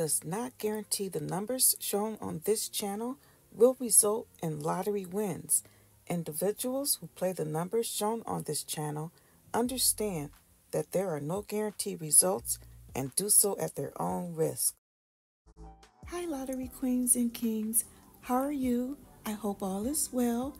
Does not guarantee the numbers shown on this channel will result in lottery wins. Individuals who play the numbers shown on this channel understand that there are no guaranteed results and do so at their own risk. Hi, lottery queens and kings. How are you? I hope all is well.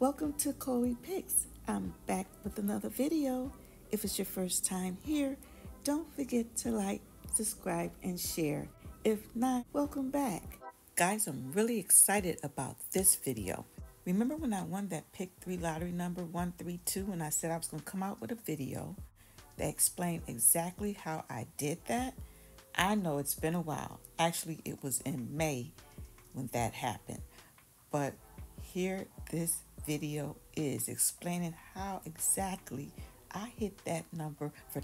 Welcome to Chloe Picks. I'm back with another video. If it's your first time here, don't forget to like, subscribe, and share. If not, welcome back. Guys, I'm really excited about this video. Remember when I won that pick 3 lottery number 132 and I said I was going to come out with a video that explained exactly how I did that? I know it's been a while. Actually, it was in May when that happened. But here this video is explaining how exactly I hit that number for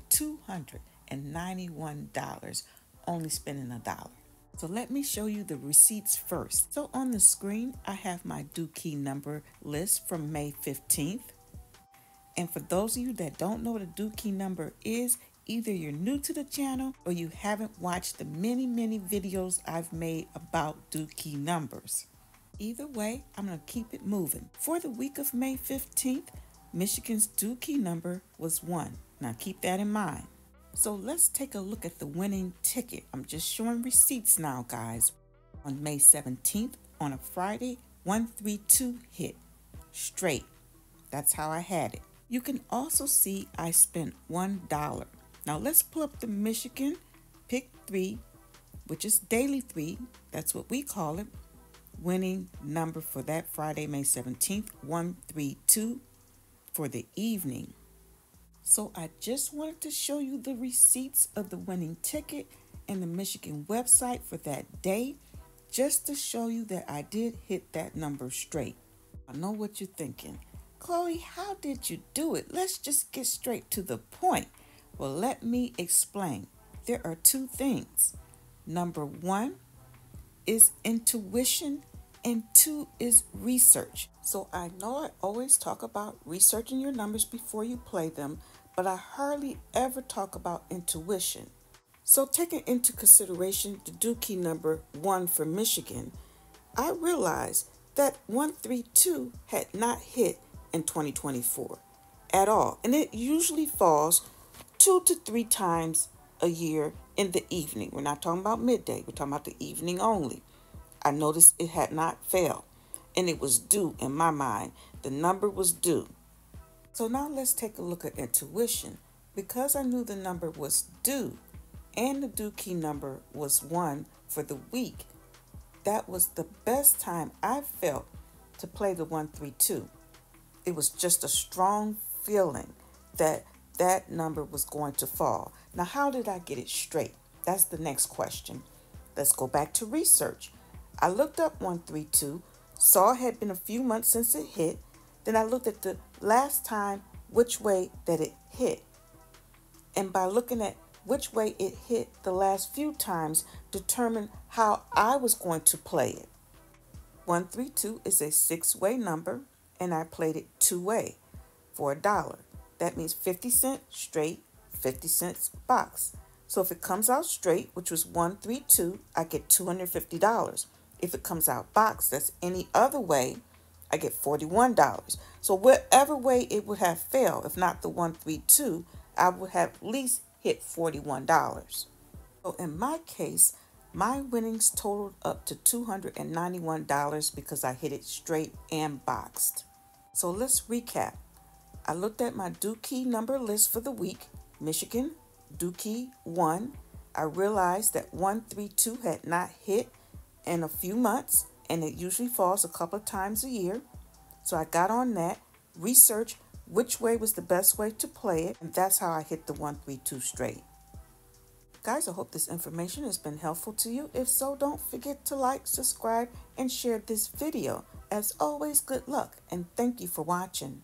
$291, only spending a dollar. So let me show you the receipts first. So on the screen, I have my Dukey number list from May 15th. And for those of you that don't know what a Dukey number is, either you're new to the channel or you haven't watched the many, many videos I've made about Dukey numbers. Either way, I'm going to keep it moving. For the week of May 15th, Michigan's Dukey number was 1. Now keep that in mind. So let's take a look at the winning ticket. I'm just showing receipts now, guys. On May 17th, on a Friday, 132 hit. Straight. That's how I had it. You can also see I spent $1. Now let's pull up the Michigan Pick 3, which is Daily 3. That's what we call it. Winning number for that Friday, May 17th, 132 for the evening. So I just wanted to show you the receipts of the winning ticket and the Michigan website for that day, just to show you that I did hit that number straight. I know what you're thinking. Chloe, how did you do it? Let's just get straight to the point. Well, let me explain. There are two things. Number one is intuition, and two is research. So I know I always talk about researching your numbers before you play them, but I hardly ever talk about intuition. So, taking into consideration the Dukey number one for Michigan, I realized that 132 had not hit in 2024 at all, and it usually falls two to three times a year in the evening. We're not talking about midday, we're talking about the evening only. I noticed it had not failed, and it was due in my mind. The number was due. So now let's take a look at intuition. Because I knew the number was due and the due key number was 1 for the week, that was the best time I felt to play the 132. It was just a strong feeling that that number was going to fall. Now, how did I get it straight? That's the next question. Let's go back to research. I looked up 132, saw it had been a few months since it hit, then I looked at the last time which way that it hit. And by looking at which way it hit the last few times, determined how I was going to play it. 132 is a six way number, and I played it two way for a dollar. That means 50 cents straight, 50 cents box. So if it comes out straight, which was 132, I get $250. If it comes out box, that's any other way, I get $41. So whatever way it would have failed, if not the 132, I would have at least hit $41. So in my case, my winnings totaled up to $291 because I hit it straight and boxed. So let's recap. I looked at my Dukey number list for the week. Michigan, Dukey 1. I realized that 132 had not hit in a few months and it usually falls a couple of times a year. So I got on that, researched which way was the best way to play it, and that's how I hit the 132 straight. Guys, I hope this information has been helpful to you. If so, don't forget to like, subscribe, and share this video. As always, good luck, and thank you for watching.